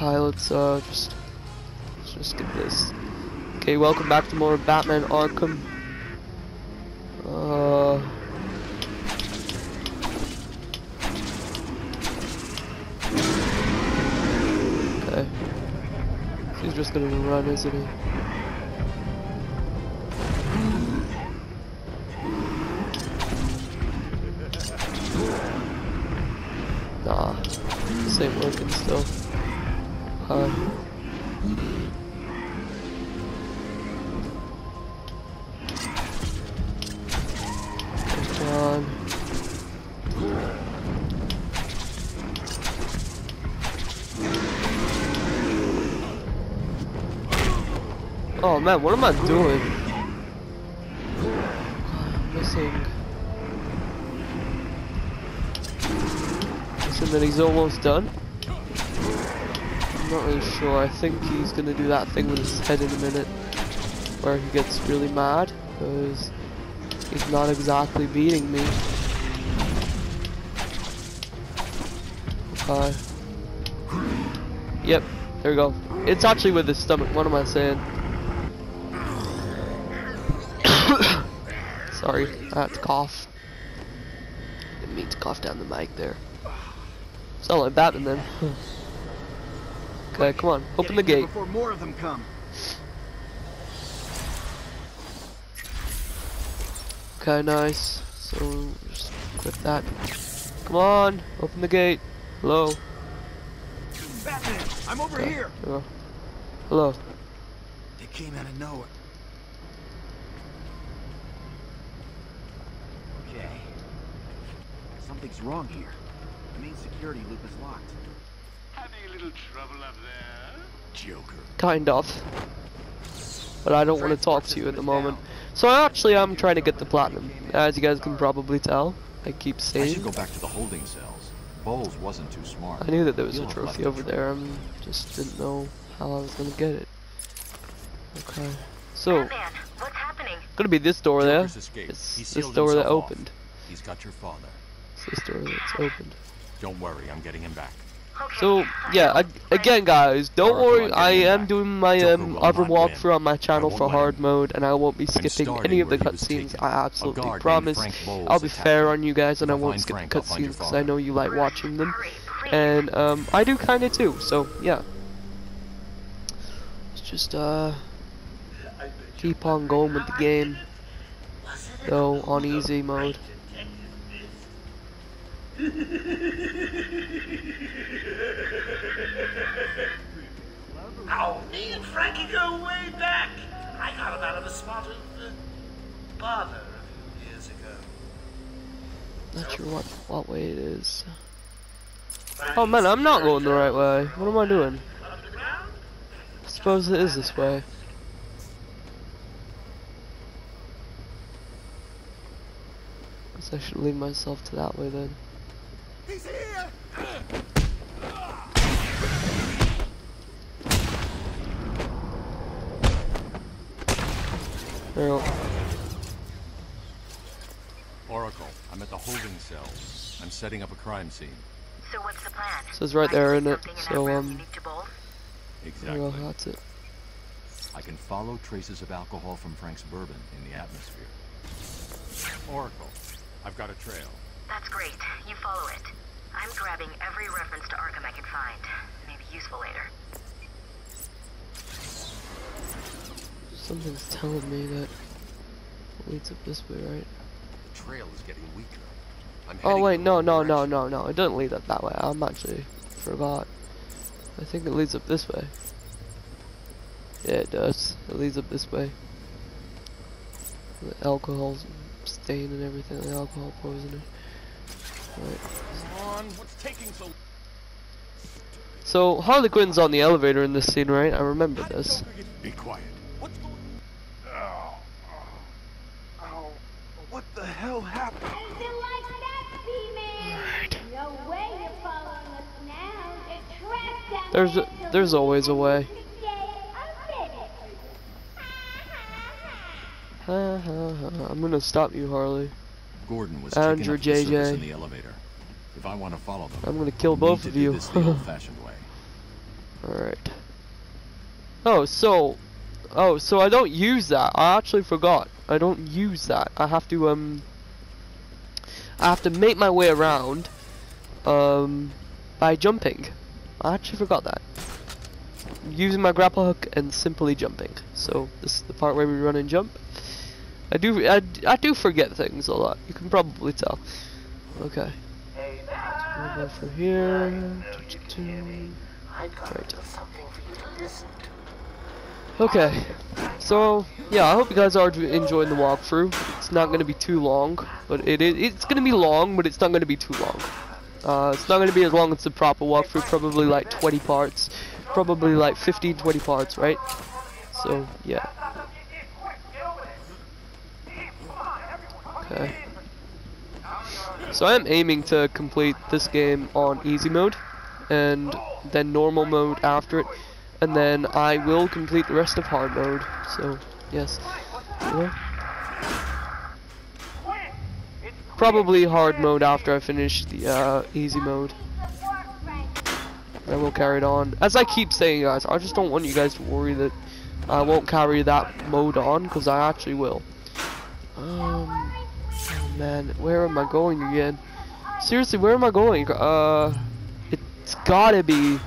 Let's uh just let's just get this. Okay, welcome back to more Batman Arkham. Uh Okay. He's just gonna run, isn't he? Nah, this ain't working still. On. Oh man, what am I doing? I'm missing. Missing that he's almost done. I'm not really sure. I think he's gonna do that thing with his head in a minute, where he gets really mad because he's not exactly beating me. Okay. Yep. There we go. It's actually with his stomach. What am I saying? Sorry, I had to cough. Didn't mean to cough down the mic there. Sound like Batman then. Okay, come on, open the gate. Before more of them come. Okay, nice. So just click that. Come on, open the gate. Hello. Batman, I'm over Okay, here. go. Hello. They came out of nowhere. Okay. Something's wrong here. The main security loop is locked. Having a little trouble up there? Joker. Kind of. But I don't want to talk to you at the moment. So actually I'm trying to get the platinum. As you guys can probably tell. I keep I saying. should go back to the holding cells. Boles wasn't too smart. I knew that there was He'll a trophy over it. there. I just didn't know how I was gonna get it. Okay. So, Batman, what's happening? gonna be this door there. Joker's escaped. It's this door that himself off. opened. He's got your father. It's this door that's opened. Don't worry, I'm getting him back. Okay. So yeah, again, guys, don't worry. I am doing my um, other walkthrough on my channel for hard mode, and I won't be skipping any of the where he was cutscenes. I absolutely promise. I'll be fair on you guys, and I You'll won't skip the I'll find your cutscenes because I know you like watching them, and um, I do kind of too. So yeah, let's just uh keep on going with the game, though on easy mode. bother a few years ago. Not sure what what way it is. Oh man, I'm not going the right way. What am I doing? I suppose it is this way. Guess I should lead myself to that way then. He's here. There we go. Oracle, I'm at the holding cells. I'm setting up a crime scene. So what's the plan? So it's right there, Find isn't it? in that So, room um, unique to Boles? There we go, Exactly. that's it. I can follow traces of alcohol from Frank's bourbon in the atmosphere. Oracle, I've got a trail. That's great. You follow it. I'm grabbing every reference to Arkham I can find. Maybe useful later. Something's telling me that it leads up this way, right? The trail is getting weaker. I'm Oh wait, no, no, no, no, no. It doesn't lead up that way. I'm actually forgot. I think it leads up this way. Yeah, it does. It leads up this way. The alcohol stain and everything, the alcohol poisoning. Right. Come on, what's taking so So Harley Quinn's on the elevator in this scene, right? I remember this. Be quiet. What's going? Oh, oh, oh, what the hell happened? Is it like that, P-Man? No way you're following us now. You're trapped down There's a- there's always a way. I'm gonna stop you, Harley. Gordon was Andrew taking up the JJ. in the elevator. If I want to follow them, I'm gonna kill both of you. this the old-fashioned way. Oh, so, oh, so I don't use that. I actually forgot. I don't use that. I have to um, I have to make my way around, um, by jumping. I actually forgot that. Using my grapple hook and simply jumping. So this is the part where we run and jump. I do I, I do forget things a lot. You can probably tell. Okay. We'll go for here. Right. Okay. So yeah, I hope you guys are enjoying the walkthrough. It's not going to be too long, but it is. It's going to be long, but it's not going to be too long. Uh, it's not going to be as long as the proper walkthrough. Probably like 20 parts. Probably like 15, 20 parts, right? So yeah. Okay. So I am aiming to complete this game on easy mode, and then normal mode after it, and then I will complete the rest of hard mode. So yes, yeah. Probably hard mode after I finish the uh, easy mode. And we'll carry it on. As I keep saying, guys, I just don't want you guys to worry that I won't carry that mode on, because I actually will. Um, oh man, where am I going again? Seriously, where am I going? Uh, it's gotta be.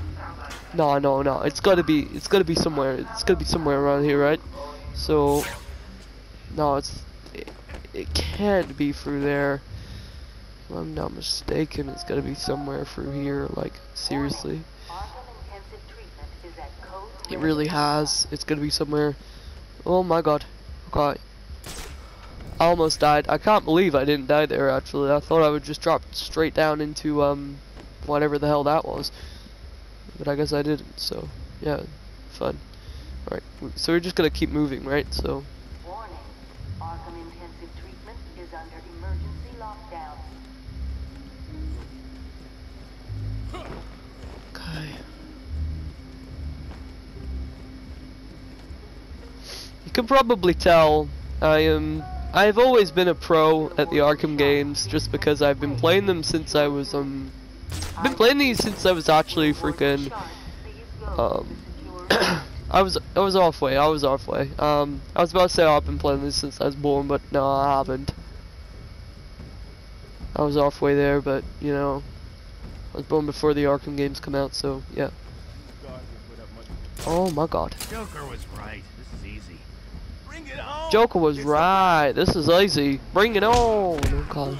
No, no, no. It's gotta be. It's gotta be somewhere. It's gotta be somewhere around here, right? So, no, it's. It, can't be through there. If I'm not mistaken. It's gotta be somewhere through here. Like seriously. It really has. It's gonna be somewhere. Oh my god. Okay. I almost died. I can't believe I didn't die there actually. I thought I would just drop straight down into um whatever the hell that was. But I guess I didn't, so yeah, fun. Alright, so we're just gonna keep moving, right? So You can probably tell I am I've always been a pro at the Arkham games just because I've been playing them since I was um been playing these since I was actually freaking um I was I was halfway, I was halfway. Um I was about to say I've been playing this since I was born, but no I haven't. I was halfway there, but you know I was born before the Arkham games come out, so yeah. Oh my god. Joker was right. This is easy. Bring it on. Joker was right. This is easy. Bring it on. Oh god.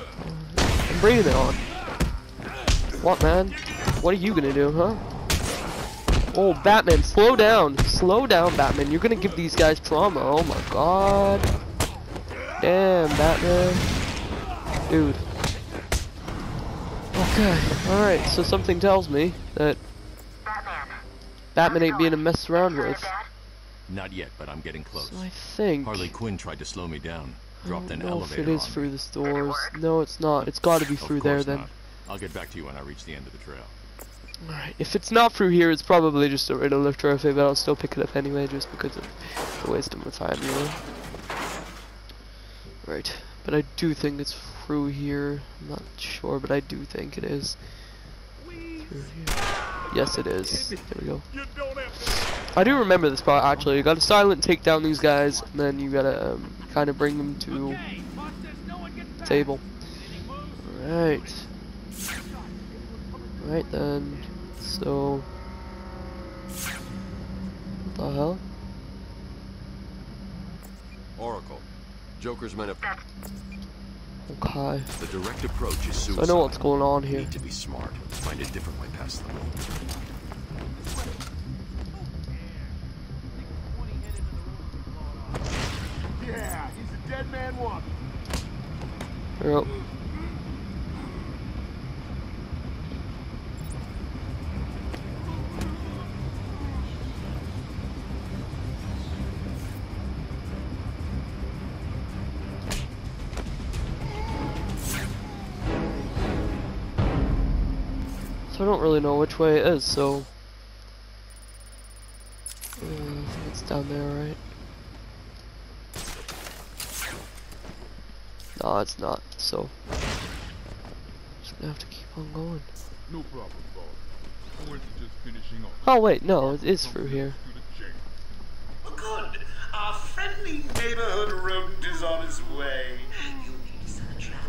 I'm bringing it on. What man? What are you gonna do, huh? Oh, Batman, slow down. Slow down, Batman. You're gonna give these guys trauma. Oh my god. Damn, Batman. Dude. Okay, alright, so something tells me that Batman. Batman ain't being a mess around with. Dad? Not yet, but I'm getting close. So I think Harley Quinn tried to slow me down. I Dropped don't an know if it is on me. through the stores. No, it's not. It's got to be Of through there course then. not. I'll get back to you when I reach the end of the trail. Alright, if it's not through here, it's probably just a Riddler trophy, but I'll still pick it up anyway, just because of the waste of my time, you know? Right, but I do think it's through here. I'm not sure, but I do think it is. Through here. Yes, it is. There we go. I do remember this part, actually. You gotta silent take down these guys, and then you gotta um, kind of bring them to the table. Alright. Right then. So. What the hell? Oracle. Joker's men have... Okay. The direct approach is So. I know what's going on We here. Need to be smart. Find a different way past them. Man walking. Yep. So I don't really know which way it is, so... Mm, think it's down there, right? No, it's not, so... Just gonna have to keep on going. No problem, boss. I was just finishing off. Oh wait, no, it is through here. To the chain. creepy neighborhood rodent is on his way. You need to set a trap.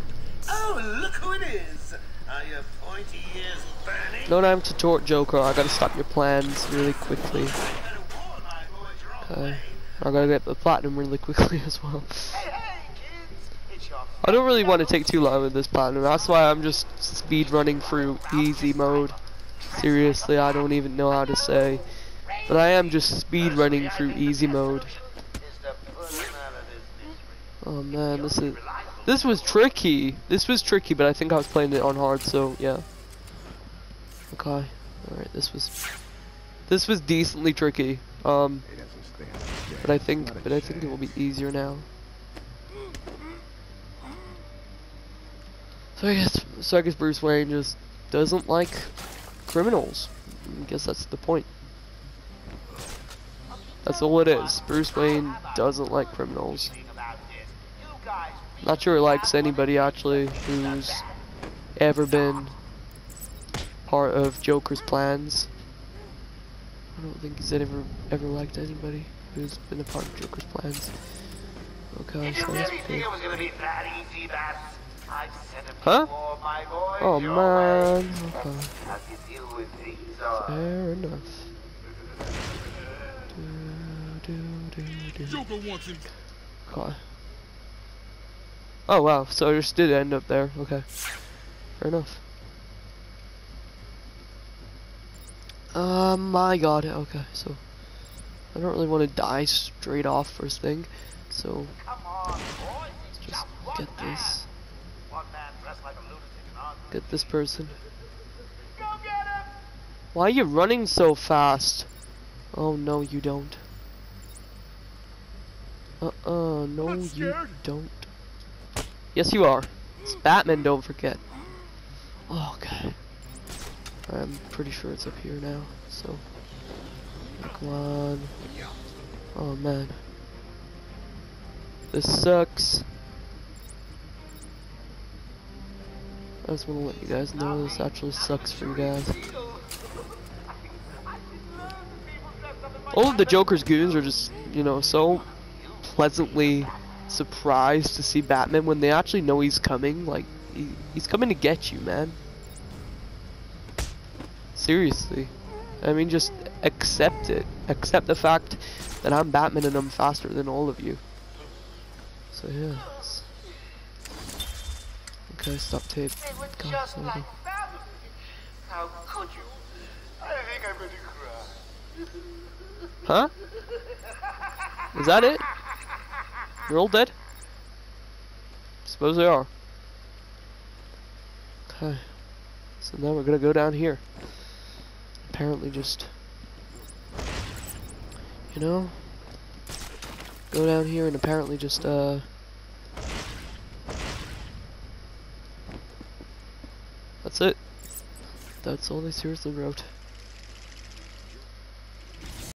Oh, look who it is. Are your pointy ears burning? No time to tort Joker. I gotta stop your plans really quickly. Better warn my boys you're on the Okay. I gotta get the platinum really quickly as well. Hey, hey, kids. It's your I don't really want to take too long with this platinum. That's why I'm just speed running through easy mode. Seriously, I don't even know how to say. But I am just speed running through easy mode. Oh man, this is this was tricky. This was tricky, but I think I was playing it on hard, so yeah. Okay. All right, this was this was decently tricky. Um, but I think but I think it will be easier now. So I guess so I guess Bruce Wayne just doesn't like criminals. I guess that's the point. That's all it is. Bruce Wayne doesn't like criminals. Not sure he likes anybody actually who's ever been part of Joker's plans. I don't think he's ever ever liked anybody who's been a part of Joker's plans. Okay, so that's really think good. it was gonna be that easy, Bats? I've said it Huh? before, my boy. Oh man. Okay, How you deal with things are. fair enough. Do, do, do, do. Joker wants him. Okay. Oh wow, so it just did end up there. Okay. Fair enough. Um, my god, okay, so I don't really want to die straight off first thing, so on, boys. let's just one get man. this, get this person. Get! Why are you running so fast? Oh no, you don't. Uh-uh, no, you don't. Yes, you are. It's Batman, don't forget. Oh, okay. I'm pretty sure it's up here now, so. Come on. Oh, man. This sucks. I just want to let you guys know this actually sucks for you guys. All of the Joker's goons are just, you know, so pleasantly surprised to see Batman when they actually know he's coming. Like, he, he's coming to get you, man. Seriously. I mean, just accept it. Accept the fact that I'm Batman and I'm faster than all of you. So, yeah. It's- Okay, stop tape. They were God, just sorry. like family. How could you? I think I'm gonna cry. Huh? Is that it? You're all dead? Suppose they are. Okay. So now we're gonna go down here. Apparently just you know go down here and apparently just uh that's it. That's all they seriously wrote.